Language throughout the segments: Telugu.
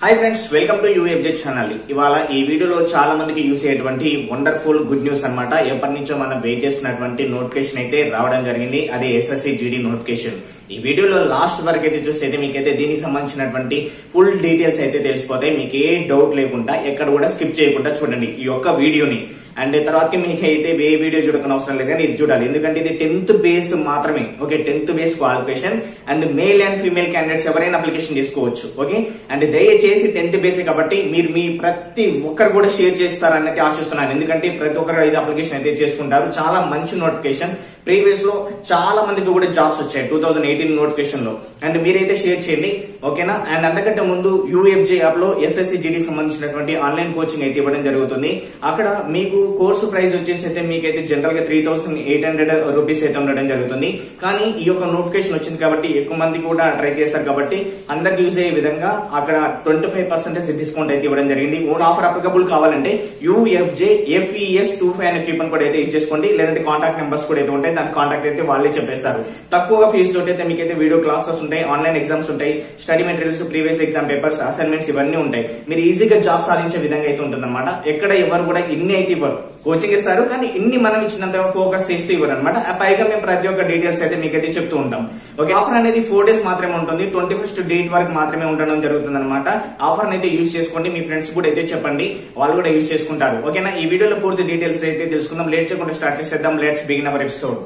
Hi friends welcome to UFJ channel ఇవాళ ఈ వీడియోలో చాలా మందికి యూస్ అయ్యేటువంటి వండర్ఫుల్ గుడ్ న్యూస్ అనమాట ఎప్పటి నుంచో మనం వెయిట్ చేస్తున్నటువంటి నోటిఫికేషన్ అయితే రావడం జరిగింది. అది ఎస్ఎస్సి జీడీ నోటిఫికేషన్ ఈ వీడియోలో లాస్ట్ వరకు అయితే చూస్తే మీకైతే దీనికి సంబంధించినటువంటి ఫుల్ డీటెయిల్స్ అయితే తెలిసిపోతాయి. మీకు ఏ డౌట్ లేకుండా ఎక్కడ కూడా స్కిప్ చేయకుండా చూడండి ఈ యొక్క వీడియోని అండ్ తర్వాత మీకు అయితే ఏ వీడియో చూడకుండా అవసరం లేదు కానీ ఇది చూడాలి. ఎందుకంటే ఇది టెన్త్ బేస్ మాత్రమే. Okay tenth base qualification and male and female candidates ఎవరైనా అప్లికేషన్ చేసుకోవచ్చు. ఓకే అండ్ దయచేసి టెన్త్ బేస్ కాబట్టి మీరు మీ ప్రతి ఒక్కరు కూడా షేర్ చేస్తారన్నట్టు ఆశిస్తున్నాను. ఎందుకంటే ప్రతి ఒక్కరు ఇది అప్లికేషన్ అయితే చేసుకుంటారు. చాలా మంచి నోటిఫికేషన్. ప్రీవియస్లో చాలా మందికి కూడా జాబ్స్ వచ్చాయి టూ థౌసండ్ ఎయిటీన్ నోటిఫికేషన్లో. అండ్ మీరైతే షేర్ చేయండి. ఓకేనా? అండ్ అంతకంటే ముందు యూఎఫ్జే యాప్లో ఎస్ఎస్సి జీడీ సంబంధించినటువంటి ఆన్లైన్ కోచింగ్ అయితే ఇవ్వడం జరుగుతుంది. అక్కడ మీకు కోర్సు ప్రైస్ వచ్చేసి అయితే మీకైతే జనరల్గా three thousand eight hundred rupees అయితే ఉండడం జరుగుతుంది. కానీ ఈ యొక్క నోటిఫికేషన్ వచ్చింది కాబట్టి ఎక్కువ మంది కూడా ట్రై చేస్తారు కాబట్టి అందరికి యూజ్ అయ్యే విధంగా అక్కడ ట్వంటీ ఫైవ్ పర్సెంటేజ్ డిస్కౌంట్ అయితే ఇవ్వడం జరిగింది. ఓన్ ఆఫర్ అప్లికబుల్ కావాలంటే యూఎఫ్జే ఎఫ్ఈఎస్ టూ ఫైవ్ అనే కూపన్ కూడా అయితే యూజ్ చేసుకోండి. లేదంటే కాంటాక్ట్ నెంబర్స్ కూడా అయితే ఉంటాయి. దాని కాంటాక్ట్ అయితే వాళ్ళే చెప్పేస్తారు. తక్కువ ఫీజు తోటి అయితే మీకైతే వీడియో క్లాసెస్ ఉంటాయి ఆన్లైన్ ఎగ్జామ్స్ ఉంటాయి study materials previous exam papers assignments ఇవన్నీ ఉంటాయి. మీరు ఈజీగా జాబ్ సాధించే విధంగా అయితే ఉంటుందన్నమాట. ఎక్కడ ఎవరు కూడా ఇన్ని అయితే ఇవ్వరు. కోచింగ్ ఇస్తారు కానీ ఇన్ని మనం ఇచ్చినంత ఫోకస్ చేస్తూ ఇవ్వరు అనమాట పైగా మేము ప్రతి ఒక్క డీటెయిల్స్ అయితే మీకైతే చెప్తూ ఉంటాం. ఓకే ఆఫర్ అనేది ఫోర్ డేస్ మాత్రమే ఉంటుంది. ట్వంటీ ఫస్ట్ డేట్ వరకు మాత్రమే ఉండడం జరుగుతుంది అనమాట ఆఫర్ అయితే యూజ్ చేసుకోండి. మీ ఫ్రెండ్స్ కూడా అయితే చెప్పండి. వాళ్ళు కూడా యూజ్ చేసుకుంటారు. ఓకేనా ఈ వీడియోలో పూర్తి డీటెయిల్స్ అయితే తెలుసుకుందాం. లేట్ చేయకుండా స్టార్ట్ చేసేద్దాం. Let's begin our episode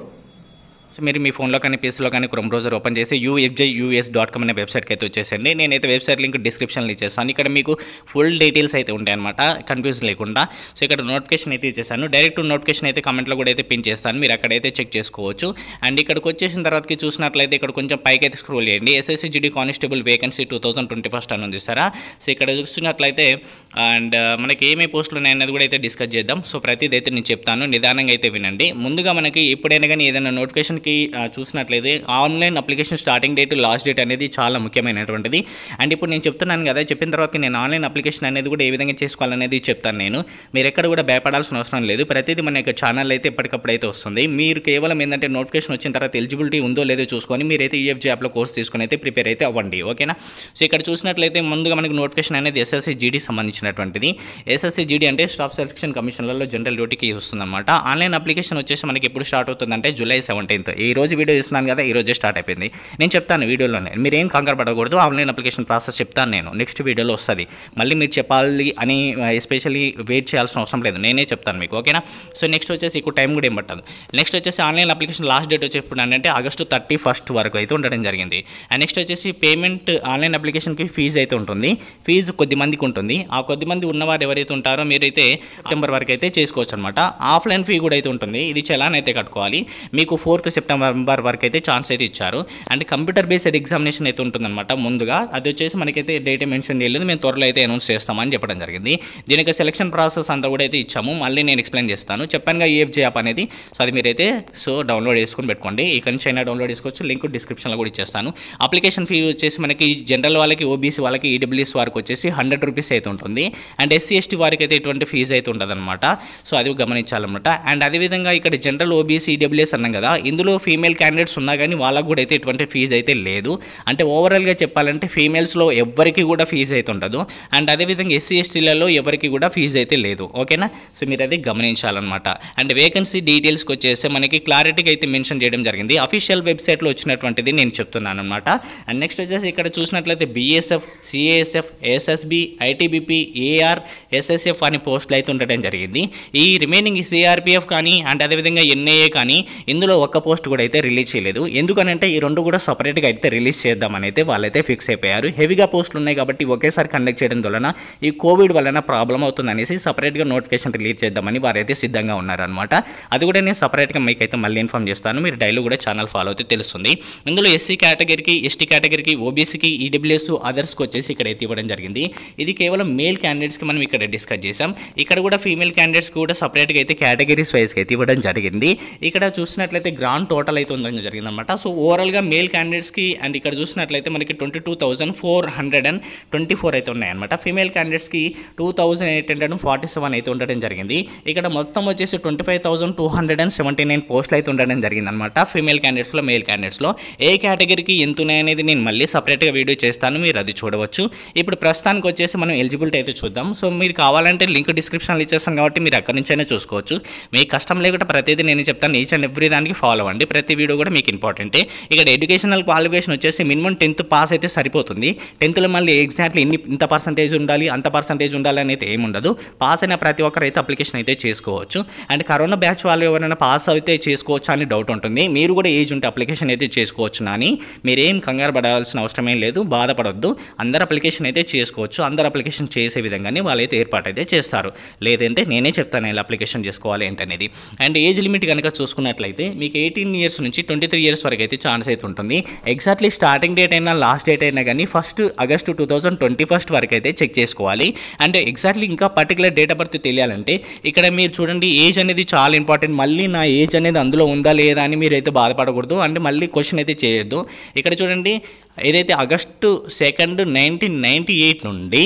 so మీరు మీ ఫోన్లో కానీ పీసీలో కానీ క్రోమ్ బ్రౌజర్ ఓపెన్ చేసి యూఎఫ్జే యూఎస్ డాట్ కామ్ అనే వెబ్సైట్కి అయితే వచ్చేసండి నేనైతే వెబ్సైట్ లింక్ డిస్క్రిప్షన్లో ఇచ్చేస్తాను. ఇక్కడ మీకు ఫుల్ డీటెయిల్స్ అయితే ఉంటాయి అనమాట కన్ఫ్యూజ్ లేకుండా. సో ఇక్కడ నోటిఫికేషన్ అయితే ఇచ్చేసాను. డైరెక్ట్ నోటిఫికేషన్ అయితే కమెంట్లో కూడా అయితే పిన్ చేస్తాను. మీరు అక్కడైతే చెక్ చేసుకోవచ్చు. అండ్ ఇక్కడికి వచ్చేసిన తర్వాతకి చూసినట్లయితే ఇక్కడ కొంచెం పైకి అయితే స్క్రోల్ చేయండి. SSC GD constable vacancy two thousand twenty first అని ఉంది సరే? సో ఇక్కడ చూసినట్లయితే అండ్ మనకి ఏమేమి పోస్టులు ఉన్నాయి అనేది కూడా అయితే డిస్కస్ చేద్దాం. సో ప్రతిదైతే నేను చెప్తాను. నిదానంగా అయితే వినండి. ముందుగా మనకి ఎప్పుడైనా కానీ ఏదైనా నోటిఫికేషన్ కి చూసినట్లయితే online application starting date last date అనేది చాలా ముఖ్యమైనటువంటిది. అండ్ ఇప్పుడు నేను చెప్తున్నాను కదా చెప్పిన తర్వాత నేను ఆన్లైన్ అప్లికేషన్ అనేది కూడా ఏ విధంగా చేసుకోవాలనేది చెప్తాను నేను. మీరు ఎక్కడ కూడా భయపడాల్సిన అవసరం లేదు. ప్రతిదీ మన యొక్క ఛానల్ అయితే ఎప్పటికప్పుడు అయితే వస్తుంది. మీరు కేవలం ఏంటంటే నోటిఫికేషన్ వచ్చిన తర్వాత ఎలిజిబిలిటీ ఉందో లేదో చూసుకొని మీరైతే యూఎఫ్జీ యాప్లో కోర్స్ తీసుకొని అయితే ప్రిపేర్ అయితే అవ్వండి. ఓకేనా? సో ఇక్కడ చూసినట్లయితే ముందుగా మనకి నోటిఫికేషన్ అనేది ఎస్ఎస్సి జీడీ సంబంధించినటువంటిది. ఎస్ఎస్సి జీడీ అంటే స్టాఫ్ సెలక్షన్ కమిషన్లలో జనరల్ డ్యూటీకి వస్తుందన్నమాట. ఆన్లైన్ అప్లికేషన్ వచ్చేసి మనకి ఎప్పుడు స్టార్ట్ అవుతుందంటే జూలై సెవెంటీన్త్. ఈ రోజు వీడియో చూస్తున్నాను కదా ఈ రోజే స్టార్ట్ అయిపోయింది. నేను చెప్తాను వీడియోలోనే. మీరు ఏం కంగారు పడకూడదు ఆన్లైన్ అప్లికేషన్ ప్రాసెస్ చెప్తాను నేను. నెక్స్ట్ వీడియోలో వస్తుంది. మళ్ళీ మీరు చెప్పాలి అని ఎస్పెషల్లీ వెయిట్ చేయాల్సిన అవసరం లేదు. నేనే చెప్తాను మీకు ఓకేనా? సో నెక్స్ట్ వచ్చేసి ఎక్కువ టైం కూడా ఏం పట్టదు. నెక్స్ట్ వచ్చేసి ఆన్లైన్ అప్లికేషన్ లాస్ట్ డేట్ వచ్చి ఎప్పుడు అంటే ఆగస్టు థర్టీ ఫస్ట్ వరకు అయితే ఉండడం జరిగింది. అండ్ నెక్స్ట్ వచ్చేసి పేమెంట్ ఆన్లైన్ అప్లికేషన్కి ఫీజు అయితే ఉంటుంది. ఫీజు కొద్ది మందికి ఉంటుంది. ఆ కొద్ది మంది ఉన్నవారు ఎవరైతే ఉంటారో మీరైతే సెప్టెంబర్ వరకు అయితే చేసుకోవచ్చు అనమాట ఆఫ్లైన్ ఫీ కూడా అయితే ఉంటుంది. ఇది చలాన్ అయితే కట్టుకోవాలి. మీకు ఫోర్త్ సెప్టెంబర్ వరకు అయితే ఛాన్స్ అయితే ఇచ్చారు. అండ్ కంప్యూటర్ బేస్డ్ ఎగ్జామినేషన్ అయితే ఉంటుందన్నమాట ముందుగా. అది వచ్చేసి మనకైతే డేట్ మెన్షన్ చేయలేదు. మేము త్వరలో అయితే అనౌన్స్ చేస్తామని చెప్పడం జరిగింది. దీనికి సెలక్షన్ ప్రాసెస్ అంతా కూడా అయితే ఇచ్చాము. మళ్ళీ నేను ఎక్స్ప్లెయిన్ చేస్తాను. చెప్పానుగా ఈఎఫ్జే యాప్ అనేది. సో అది మీరైతే సో డౌన్లోడ్ చేసుకొని పెట్టుకోండి. ఇక్కడ నుంచి అయినా డౌన్లోడ్ చేసుకోవచ్చు. లింక్ డిస్క్రిప్షన్లో కూడా ఇచ్చేస్తాను. అప్లికేషన్ ఫీ వచ్చేసి మనకి జనరల్ వాళ్ళకి ఓబీసీ వాళ్ళకి ఈడబ్ల్యూఎస్ వారికి వచ్చేసి హండ్రెడ్ రూపీస్ అయితే ఉంటుంది. అండ్ ఎస్సీ ఎస్టీ వారికి అయితే ఎటువంటి ఫీజు అయితే ఉండదన్నమాట. సో అది గమనించాలన్నమాట. అండ్ అదేవిధంగా ఇక్కడ జనరల్ ఓబీసీ ఈడబ్ల్యూఎస్ అన్నాం కదా. ఇందులో ఫీమేల్ క్యాండిడేట్స్ ఉన్నా కానీ వాళ్ళకు కూడా అయితే ఎటువంటి ఫీజు అయితే లేదు. అంటే ఓవరాల్గా చెప్పాలంటే ఫీమేల్స్లో ఎవరికి కూడా ఫీజు అయితే ఉండదు. అండ్ అదేవిధంగా ఎస్సీ ఎస్టీలలో ఎవరికి కూడా ఫీజు అయితే లేదు. ఓకేనా సో మీరు అది గమనించాలన్నమాట. అండ్ వేకెన్సీ డీటెయిల్స్కి వచ్చేసి మనకి క్లారిటీగా అయితే మెన్షన్ చేయడం జరిగింది. అఫీషియల్ వెబ్సైట్లో వచ్చినటువంటిది నేను చెప్తున్నాను అనమాట అండ్ నెక్స్ట్ వచ్చేసి ఇక్కడ చూసినట్లయితే BSF CASF SSB ITBP AR SSF అని పోస్టులు అయితే ఉండడం జరిగింది. ఈ రిమైనింగ్ సిఆర్పిఎఫ్ కానీ అండ్ అదేవిధంగా ఎన్ఐఏ కానీ ఇందులో ఒక్క పోస్ట్ పోస్ట్ కూడా అయితే రిలీజ్ చేయలేదు. ఎందుకనంటే ఈ రెండు కూడా సపరేట్గా అయితే రిలీజ్ చేద్దామని అయితే వాళ్ళైతే ఫిక్స్ అయిపోయారు. హెవీగా పోస్టులు ఉన్నాయి కాబట్టి ఒకేసారి కండక్ట్ చేయడం వలన ఈ కోవిడ్ వలన ప్రాబ్లం అవుతుంది అనేసి సపరేట్గా నోటిఫికేషన్ రిలీజ్ చేద్దామని వారైతే సిద్ధంగా ఉన్నారనమాట అది కూడా నేను సపరేట్గా మీకు అయితే మళ్ళీ ఇన్ఫామ్ చేస్తాను. మీరు డైలీ కూడా ఛానల్ ఫాలో అయితే తెలుస్తుంది. ఇందులో ఎస్సీ కేటగిరీకి ఎస్టీ కేటగిరీకి ఓబీసీకి ఈడబ్ల్యూఎస్ అదర్స్కి వచ్చేసి ఇక్కడ అయితే ఇవ్వడం జరిగింది. ఇది కేవలం మేల్ క్యాండిడేట్స్కి మనం ఇక్కడ డిస్కస్ చేసాం ఇక్కడ కూడా ఫీమేల్ క్యాండిడేట్స్కి కూడా సపరేట్గా అయితే కేటగిరీస్ వైజ్కి అయితే ఇవ్వడం జరిగింది. ఇక్కడ చూసినట్లయితే గ్రాండ్ వన్ టోటల్ అయితే ఉండడం జరిగిందనమాట సో ఓవరాల్గా మేల్ క్యాండిడేట్స్కి అండ్ ఇక్కడ చూసినట్లయితే మనకి twenty two thousand four hundred and twenty four అయితే ఉన్నాయన్నమాట. ఫీమేల్ క్యాండిడేట్స్కి two thousand eight hundred and forty seven అయితే ఉండడం జరిగింది. ఇక్కడ మొత్తం వచ్చేసి twenty five thousand two hundred and seventy nine పోస్టులు అయితే ఉండడం జరిగింది అనమాట ఫీమేల్ క్యాండిడేట్స్లో మేల్ క్యాండిడేట్స్లో ఏ కేటగిరీకి ఎంత ఉన్నాయనేది నేను మళ్ళీ సపరేట్గా వీడియో చేస్తాను మీరు అది చూడవచ్చు. ఇప్పుడు ప్రస్తుతానికి వచ్చేసి మనం ఎలిజిబిలిటీ అయితే చూద్దాం. సో మీరు కావాలంటే లింక్ డిస్క్రిప్షన్లో ఇచ్చేస్తాం కాబట్టి మీరు అక్కడి నుంచైనా చూసుకోవచ్చు. మీకు కష్టం లేకుండా ప్రతిదీ నేను చెప్తాను. ఈచ్ అండ్ ఎవ్రీ దానికి ఫాలో అవ్వండి ప్రతి వీడియో కూడా మీకు ఇంపార్టెంటే. ఇక్కడ ఎడ్యుకేషనల్ క్వాలిఫికేషన్ వచ్చేసి మినిమం టెన్త్ పాస్ అయితే సరిపోతుంది. టెన్త్లో మళ్ళీ ఎగ్జాక్ట్లీ ఇన్ని ఇంత పర్సంటేజ్ ఉండాలి అంత పర్సంటేజ్ ఉండాలి అనేది ఏముండదు ఏమి ఉండదు. పాస్ అయిన ప్రతి ఒక్కరు అయితే అప్లికేషన్ అయితే చేసుకోవచ్చు. అండ్ కరోనా బ్యాచ్ వాళ్ళు ఎవరైనా పాస్ అయితే చేసుకోవచ్చు అని డౌట్ ఉంటుంది. మీరు కూడా ఏజ్ ఉంటే అప్లికేషన్ అయితే చేసుకోవచ్చు అని మీరేం కంగారు పడాల్సిన అవసరం ఏం లేదు బాధపడొద్దు. అందరు అప్లికేషన్ అయితే చేసుకోవచ్చు. అందరు అప్లికేషన్ చేసే విధంగానే వాళ్ళైతే ఏర్పాటు అయితే చేస్తారు. లేదంటే నేనే చెప్తాను ఇలా అప్లికేషన్ చేసుకోవాలి ఏంటనేది. అండ్ ఏజ్ లిమిట్ కనుక చూసుకున్నట్లయితే మీకు ఎయిటీన్ ఇయర్స్ నుంచి ట్వంటీ త్రీ ఇయర్స్ వరకు అయితే ఛాన్స్ అయితే ఉంటుంది. ఎగ్జాక్ట్లీ స్టార్టింగ్ డేట్ అయినా లాస్ట్ డేట్ అయినా కానీ first August two thousand twenty first వరకు అయితే చెక్ చేసుకోవాలి. అంటే ఎగ్జాక్ట్లీ ఇంకా పర్టికులర్ డేట్ ఆఫ్ బర్త్ తెలియాలంటే ఇక్కడ మీరు చూడండి ఏజ్ అనేది చాలా ఇంపార్టెంట్ మళ్ళీ నా ఏజ్ అనేది అందులో ఉందా లేదా అని మీరు అయితే బాధపడకూడదు. అంటే మళ్ళీ క్వశ్చన్ అయితే చేయొద్దు. ఇక్కడ చూడండి ఏదైతే August second nineteen ninety eight నుండి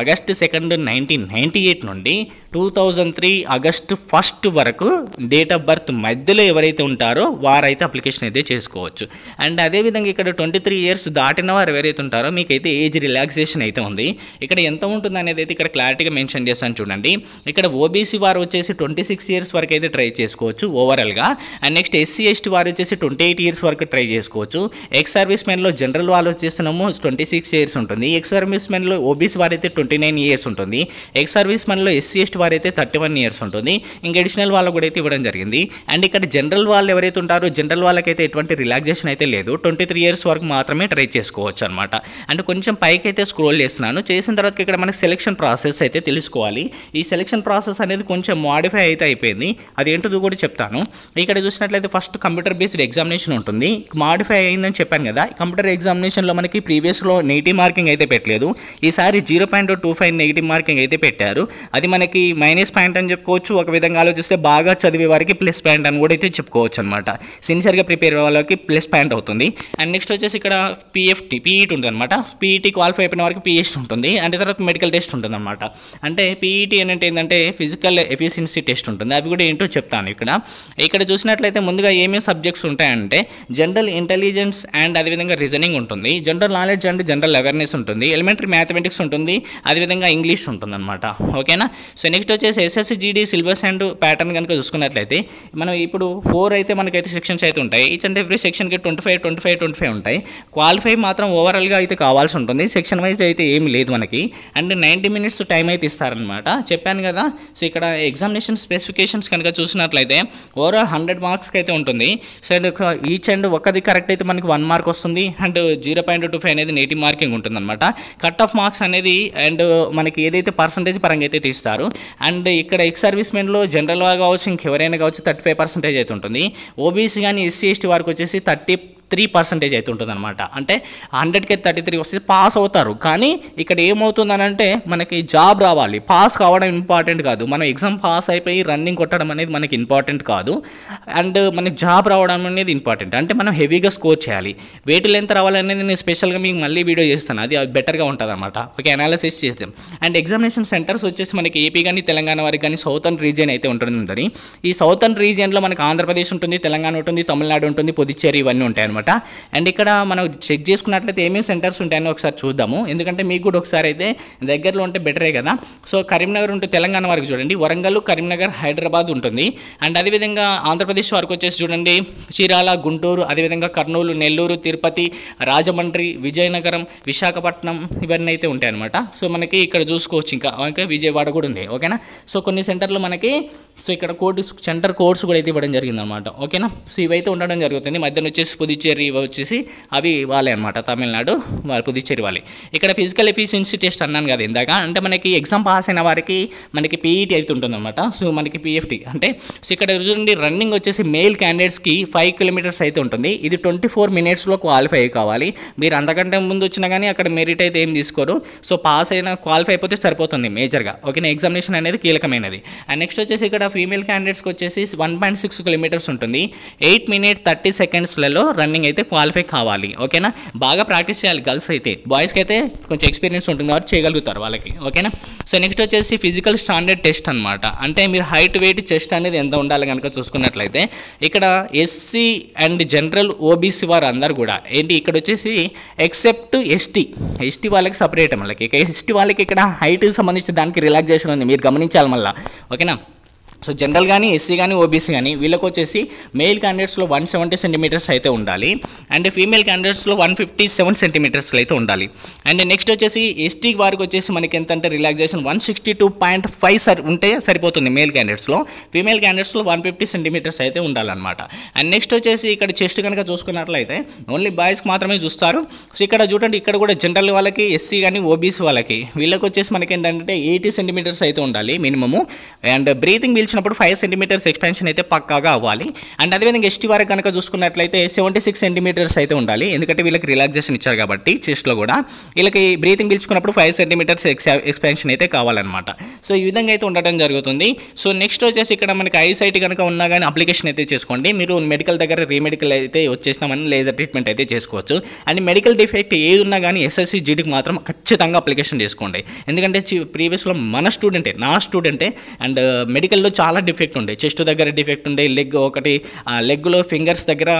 August second nineteen ninety eight నుండి two thousand three August first వరకు డేట్ ఆఫ్ బర్త్ మధ్యలో ఎవరైతే ఉంటారో వారైతే అప్లికేషన్ అయితే చేసుకోవచ్చు. అండ్ అదేవిధంగా ఇక్కడ ట్వంటీ త్రీ ఇయర్స్ దాటిన వారు ఎవరైతే ఉంటారో మీకైతే ఏజ్ రిలాక్సేషన్ అయితే ఉంది. ఇక్కడ ఎంత ఉంటుంది అనేది అయితే ఇక్కడ క్లారిటీగా మెన్షన్ చేస్తాను చూడండి. ఇక్కడ ఓబీసీ వారు వచ్చేసి ట్వంటీ సిక్స్ ఇయర్స్ వరకు అయితే ట్రై చేసుకోవచ్చు ఓవరాల్గా. అండ్ నెక్స్ట్ ఎస్సీ ఎస్టీ వారు వచ్చేసి ట్వంటీ ఎయిట్ ఇయర్స్ వరకు ట్రై చేసుకోవచ్చు. ఎక్స్ సర్వీస్ మెన్లో జనరల్ వాళ్ళు వచ్చేస్తున్నాము ట్వంటీ సిక్స్ ఇయర్స్ ఉంటుంది. ఎక్స్ సర్వీస్ మెన్లో ఓబీసీ వారైతే ట్వంటీ ట్వంటీ నైన్ ఇయర్స్ ఉంటుంది. ఎక్స్ సర్వీస్ మెన్లో ఎస్సీ ఎస్టీ వారు అయితే థర్టీ వన్ ఇయర్స్ ఉంటుంది. ఇంకా అడిషనల్ వాళ్ళకు కూడా అయితే ఇవ్వడం జరిగింది. అండ్ ఇక్కడ జనరల్ వాళ్ళు ఎవరైతే ఉంటారో జనరల్ వాళ్ళకైతే ఎటువంటి రిలాక్సేషన్ అయితే లేదు. ట్వంటీ త్రీ ఇయర్స్ వరకు మాత్రమే ట్రై చేసుకోవచ్చు అనమాట అండ్ కొంచెం పైకి అయితే స్క్రోల్ చేస్తున్నాను. చేసిన తర్వాత ఇక్కడ మనకి సెలెక్షన్ ప్రాసెస్ అయితే తెలుసుకోవాలి. ఈ సెలెక్షన్ ప్రాసెస్ అనేది కొంచెం మాడిఫై అయితే అయిపోయింది. అది ఏంటో కూడా చెప్తాను. ఇక్కడ చూసినట్లయితే ఫస్ట్ కంప్యూటర్ బేస్డ్ ఎగ్జామినేషన్ ఉంటుంది. మాడిఫై అయిందని చెప్పాను కదా. కంప్యూటర్ ఎగ్జామినేషన్లో మనకి ప్రీవియస్లో నెగిటివ్ మార్కింగ్ అయితే పెట్టలేదు. ఈసారి zero point two five negative marking అయితే పెట్టారు. అది మనకి మైనస్ పాయింట్ అని చెప్పుకోవచ్చు. ఒక విధంగా ఆలోచిస్తే బాగా చదివే వారికి ప్లస్ పాయింట్ అని కూడా అయితే చెప్పుకోవచ్చు అనమాట సిన్సియర్గా ప్రిపేర్ అయ్యే వాళ్ళకి ప్లస్ పాయింట్ అవుతుంది. అండ్ నెక్స్ట్ వచ్చేసి ఇక్కడ పిఎఫ్టీ పీఈటీ ఉంటుంది అనమాట పీఈటీ క్వాలిఫై అయిపోయిన వారికి పిఎస్టీ ఉంటుంది. అంటే తర్వాత మెడికల్ టెస్ట్ ఉంటుంది అనమాట అంటే పీఈటీ అంటే ఏంటంటే ఫిజికల్ ఎఫిషియన్సీ టెస్ట్ ఉంటుంది. అవి కూడా ఏంటో చెప్తాను ఇక్కడ. ఇక్కడ చూసినట్లయితే ముందుగా ఏమేమి సబ్జెక్ట్స్ ఉంటాయంటే జనరల్ ఇంటెలిజెన్స్ అండ్ అదేవిధంగా రీజనింగ్ ఉంటుంది. General knowledge and general awareness ఉంటుంది. ఎలిమెంటరీ మ్యాథమెటిక్స్ ఉంటుంది. అదేవిధంగా ఇంగ్లీష్ ఉంటుంది అనమాట ఓకేనా? సో నెక్స్ట్ వచ్చేసి SSC GD syllabus and pattern కనుక చూసుకున్నట్లయితే మనం ఇప్పుడు ఫోర్ అయితే మనకైతే సెక్షన్స్ అయితే ఉంటాయి. ఈచ్ అండ్ ఎవ్రీ సెక్షన్కి twenty five twenty five twenty five ఉంటాయి. క్వాలిఫై మాత్రం ఓవరాల్గా అయితే కావాల్సి ఉంటుంది. సెక్షన్ వైజ్ అయితే ఏమి లేదు మనకి. అండ్ నైంటీ మినిట్స్ టైం అయితే ఇస్తారనమాట చెప్పాను కదా. సో ఇక్కడ ఎగ్జామినేషన్ స్పెసిఫికేషన్స్ కనుక చూసినట్లయితే ఓవరాల్ హండ్రెడ్ మార్క్స్కి అయితే ఉంటుంది. సో ఈచ్ అండ్ ఒకది కరెక్ట్ అయితే మనకి వన్ మార్క్ వస్తుంది. And zero point two five అనేది నెగిటివ్ మార్కింగ్ ఉంటుంది అనమాట కట్ ఆఫ్ మార్క్స్ అనేది అండ్ మనకి ఏదైతే పర్సంటేజ్ పరంగా అయితే తీస్తారు. అండ్ ఇక్కడ ఎక్స్ సర్వీస్ మెన్లో జనరల్గా కావచ్చు ఇంకెవరైనా కావచ్చు థర్టీ ఫైవ్ పర్సెంటేజ్ అయితే ఉంటుంది. ఓబీసీ కానీ ఎస్సీ ఎస్టీ వారికి వచ్చేసి థర్టీ త్రీ పర్సెంటేజ్ అయితే ఉంటుంది అనమాట అంటే హండ్రెడ్కి థర్టీ త్రీ వస్తే పాస్ అవుతారు. కానీ ఇక్కడ ఏమవుతుందనంటే మనకి జాబ్ రావాలి. పాస్ కావడం ఇంపార్టెంట్ కాదు. మనం ఎగ్జామ్ పాస్ అయిపోయి రన్నింగ్ కొట్టడం అనేది మనకి ఇంపార్టెంట్ కాదు. అండ్ మనకి జాబ్ రావడం అనేది ఇంపార్టెంట్. అంటే మనం హెవీగా స్కోర్ చేయాలి. వెయిట్ లెంత్ రావాలనేది నేను స్పెషల్గా మీకు మళ్ళీ వీడియో చేస్తాను. అది బెటర్గా ఉంటుంది అనమాట ఓకే అనాలిసిస్ చేస్తాం అండ్ ఎగ్జామినేషన్ సెంటర్స్ వచ్చేసి మనకి ఏపీ కానీ తెలంగాణ వారికి కానీ సౌతర్న్ రీజియన్ అయితే ఉంటుందని ఈ సౌతర్న్ రీజియన్లో మనకి ఆంధ్రప్రదేశ్ ఉంటుంది తెలంగాణ ఉంటుంది తమిళనాడు ఉంటుంది పుదుచ్చేరి ఇవన్నీ ఉంటాయి అనమాట అండ్ ఇక్కడ మనం చెక్ చేసుకున్నట్లయితే ఏమేమి సెంటర్స్ ఉంటాయని ఒకసారి చూద్దాము. ఎందుకంటే మీకు కూడా ఒకసారి అయితే దగ్గరలో ఉంటే బెటరే కదా. సో కరీంనగర్ ఉంటే తెలంగాణ వారికి చూడండి. వరంగల్ కరీంనగర్ హైదరాబాద్ ఉంటుంది. అండ్ అదేవిధంగా ఆంధ్రప్రదేశ్ వరకు వచ్చేసి చూడండి. చీరాల గుంటూరు అదేవిధంగా కర్నూలు నెల్లూరు తిరుపతి రాజమండ్రి విజయనగరం విశాఖపట్నం ఇవన్నీ అయితే ఉంటాయి అనమాట సో మనకి ఇక్కడ చూసుకోవచ్చు ఇంకా. ఇంకా విజయవాడ కూడా ఉంది. ఓకేనా? సో కొన్ని సెంటర్లు మనకి సో ఇక్కడ కోర్టు సెంటర్ కోర్సు కూడా అయితే ఇవ్వడం జరిగింది అనమాట ఓకేనా? సో ఇవైతే ఉండడం జరుగుతుంది. మధ్యన వచ్చేసి పొద్దు పుదుచ్చేరి వచ్చేసి అవి వాళ్ళే అనమాట తమిళనాడు వాళ్ళు పుదుచ్చేరి వాళ్ళే. ఇక్కడ ఫిజికల్ ఎఫిషియన్సీ టెస్ట్ అన్నాను కదా ఇందాక అంటే మనకి ఎగ్జామ్ పాస్ అయిన వారికి మనకి పీఈటీ అయితే ఉంటుందన్నమాట. సో మనకి పిఎఫ్టీ అంటే సో ఇక్కడ చూడండి రన్నింగ్ వచ్చేసి మెయిల్ క్యాండిడేట్స్కి ఫైవ్ కిలోమీటర్స్ అయితే ఉంటుంది. ఇది ట్వంటీ ఫోర్ మినిట్స్లో క్వాలిఫై కావాలి. మీరు అంతకంటే ముందు వచ్చినా కానీ అక్కడ మెరిట్ అయితే ఏం తీసుకోరు. సో పాస్ అయిన క్వాలిఫై అయిపోతే సరిపోతుంది మేజర్గా ఓకేనా ఎగ్జామినేషన్ అనేది కీలకమైనది. అండ్ నెక్స్ట్ వచ్చేసి ఇక్కడ ఫీమేల్ క్యాండిడేట్స్కి వచ్చేసి వన్ పాయింట్ సిక్స్ కిలోమీటర్స్ ఉంటుంది. ఎయిట్ మినిట్ థర్టీ సెకండ్స్లలో రన్నింగ్ అయితే క్వాలిఫై కావాలి ఓకేనా? బాగా ప్రాక్టీస్ చేయాలి గర్ల్స్ అయితే. బాయ్స్కి అయితే కొంచెం ఎక్స్పీరియన్స్ ఉంటుంది కాబట్టి చేయగలుగుతారు వాళ్ళకి ఓకేనా? సో నెక్స్ట్ వచ్చేసి ఫిజికల్ స్టాండర్డ్ టెస్ట్ అనమాట అంటే మీరు హైట్ వెయిట్ చెస్ట్ అనేది ఎంత ఉండాలి కనుక చూసుకున్నట్లయితే ఇక్కడ ఎస్సీ అండ్ జనరల్ ఓబీసీ వారు అందరు కూడా ఏంటి ఇక్కడ వచ్చేసి ఎక్సెప్ట్ ఎస్టీ ఎస్టీ వాళ్ళకి సపరేట్ మళ్ళీ ఇక ఎస్టీ వాళ్ళకి ఇక్కడ హైట్కి సంబంధించి దానికి రిలాక్సేషన్ ఉంది. మీరు గమనించాలి మళ్ళీ ఓకేనా? సో జనరల్ కానీ ఎస్సీ కానీ ఓబీసీ కానీ వీళ్ళకి వచ్చేసి మెయిల్ క్యాండిడేట్స్లో వన్ సెవెంటీ సెంటీమీటర్స్ అయితే ఉండాలి. అండ్ ఫీమేల్ క్యాండిడేట్స్లో వన్ ఫిఫ్టీ సెవెన్ సెంటీమీటర్స్లో అయితే ఉండాలి. అండ్ నెక్స్ట్ వచ్చేసి ఎస్టీ వారికి వచ్చేసి మనకి ఎంత అంటే relaxation one sixty two point five సరి ఉంటే సరిపోతుంది మేల్ క్యాండిడేట్స్లో. ఫీమేల్ క్యాండిడేట్స్లో వన్ ఫిఫ్టీ సెంటీమీటర్స్ అయితే ఉండాలన్నమాట. అండ్ నెక్స్ట్ వచ్చేసి ఇక్కడ చెస్ట్ కనుక చూసుకున్నట్లయితే ఓన్లీ బాయ్స్కి మాత్రమే చూస్తారు. సో ఇక్కడ చూడండి ఇక్కడ కూడా జనరల్ వాళ్ళకి ఎస్సీ కానీ ఓబీసీ వాళ్ళకి వీళ్ళకి వచ్చేసి మనకి ఏంటంటే ఎయిటీ సెంటీమీటర్స్ అయితే ఉండాలి మినిమము. అండ్ బ్రీతింగ్ పీల్చినప్పుడు ఫైవ్ సెంటీమీటర్స్ ఎక్స్పెన్షన్ అయితే పక్కాగా అవ్వాలి. అండ్ అదేవిధంగా ఎస్టీ వారికి కనుక చూసుకున్నట్లయితే సెవెంటీ సిక్స్ సెంటీమీటర్స్ అయితే ఉండాలి. ఎందుకంటే వీళ్ళకి రిలాక్సేషన్ ఇచ్చారు కాబట్టి చెస్ట్లో కూడా. వీళ్ళకి బ్రీతింగ్ పీల్చుకున్నప్పుడు ఫైవ్ సెంటీమీటర్స్ ఎక్స్ ఎక్స్పెన్షన్ అయితే కావాలన్నమాట. సో ఈ విధంగా అయితే ఉండటం జరుగుతుంది. సో నెక్స్ట్ వచ్చేసి ఇక్కడ మనకి ఐ కనుక ఉన్నా కానీ అప్లికేషన్ అయితే చేసుకోండి. మీరు మెడికల్ దగ్గర రీమెడికల్ అయితే వచ్చేసినామని లేజర్ ట్రీట్మెంట్ అయితే చేసుకోవచ్చు. అండ్ మెడికల్ డిఫెక్ట్ ఏది ఉన్నా కానీ ఎస్ఎస్సి జీడీకి మాత్రం ఖచ్చితంగా అప్లికేషన్ చేసుకోండి. ఎందుకంటే ప్రీవియస్లో మన స్టూడెంటే నా స్టూడెంటే అండ్ మెడికల్లో చాలా డిఫెక్ట్ ఉండే. చెస్ట్ దగ్గర డిఫెక్ట్ ఉండే లెగ్ ఒకటి లెగ్లో ఫింగర్స్ దగ్గర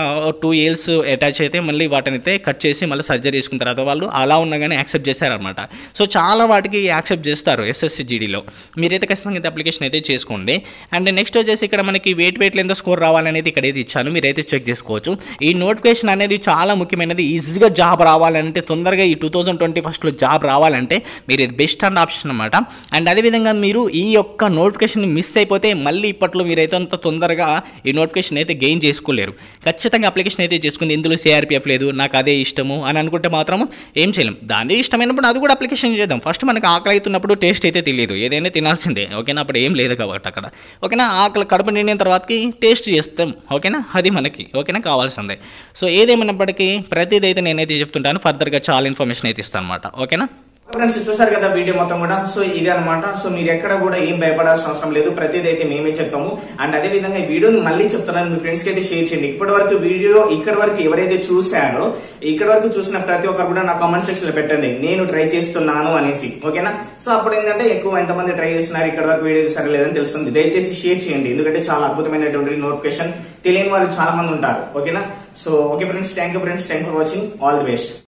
టూ ఏల్స్ అటాచ్ అయితే మళ్ళీ వాటిని అయితే కట్ చేసి మళ్ళీ సర్జరీ చేసుకున్న తర్వాత వాళ్ళు అలా ఉన్నా కానీ యాక్సెప్ట్ చేశారనమాట సో చాలా వాటికి యాక్సెప్ట్ చేస్తారు ఎస్ఎస్సి జీడీలో మీరైతే ఖచ్చితంగా అయితే అప్లికేషన్ అయితే చేసుకోండి. అండ్ నెక్స్ట్ వచ్చేసి ఇక్కడ మనకి వెయిట్ వెయిట్లో ఎంత స్కోర్ రావాలనేది ఇక్కడ ఏది ఇచ్చాను. మీరైతే చెక్ చేసుకోవచ్చు. ఈ నోటిఫికేషన్ అనేది చాలా ముఖ్యమైనది. ఈజీగా జాబ్ రావాలంటే తొందరగా ఈ టూ థౌజండ్ ట్వంటీ ఫస్ట్లో జాబ్ రావాలంటే మీరు ఇది బెస్ట్ అండ్ ఆప్షన్ అనమాట అండ్ అదేవిధంగా మీరు ఈ యొక్క నోటిఫికేషన్ మిస్ అయిపోతే మళ్ళీ ఇప్పట్లో మీరైతే అంత తొందరగా ఈ నోటిఫికేషన్ అయితే గెయిన్ చేసుకోలేరు. ఖచ్చితంగా అప్లికేషన్ అయితే చేసుకుని ఇందులో సిఆర్పిఎఫ్ లేదు నాకు అదే ఇష్టము అని అనుకుంటే మాత్రం ఏం చేయలేం. దాని ఇష్టమైనప్పుడు అది కూడా అప్లికేషన్ చేద్దాం. ఫస్ట్ మనకు ఆకలి అవుతున్నప్పుడు టేస్ట్ అయితే తెలియదు. ఏదైనా తినాల్సిందే. ఓకేనా? అప్పుడు ఏం లేదు కాబట్టి అక్కడ. ఓకేనా? ఆకలి కడుపు నిండిన తర్వాతకి టేస్ట్ చేస్తాం. ఓకేనా? అది మనకి. ఓకేనా? కావాల్సిందే. సో ఏదేమైనప్పటికీ ప్రతిదైతే నేనైతే చెప్తుంటాను. ఫర్దర్గా చాలా ఇన్ఫర్మేషన్ అయితే ఇస్తాను అనమాట ఓకేనా? ఫ్రెండ్స్ చూసారు కదా వీడియో మొత్తం కూడా. సో ఇది అనమాట సో మీరు ఎక్కడ కూడా ఏం భయపడాల్సిన అవసరం లేదు. ప్రతిదీ అయితే మేమే చెప్తాము. అండ్ అదే విధంగా ఈ వీడియోని మళ్ళీ చెప్తున్నాను. మీ ఫ్రెండ్స్కి అయితే షేర్ చేయండి. ఇప్పటి వరకు వీడియో ఇక్కడ వరకు ఎవరైతే చూసారో ఇక్కడ వరకు చూసిన ప్రతి ఒక్కరు కూడా నా కామెంట్ సెక్షన్లో పెట్టండి. నేను ట్రై చేస్తున్నాను అనేసి. ఓకేనా? సో అప్పుడు ఏంటంటే ఎక్కువ ఎంతమంది ట్రై చేస్తున్నారు? ఇక్కడ వరకు వీడియో చూసారా లేదని తెలుస్తుంది. దయచేసి షేర్ చేయండి. ఎందుకంటే చాలా అద్భుతమైనటువంటి నోటిఫికేషన్ తెలియని వాళ్ళు చాలా మంది ఉంటారు. ఓకేనా? So okay friends thank you friends thank for watching all the best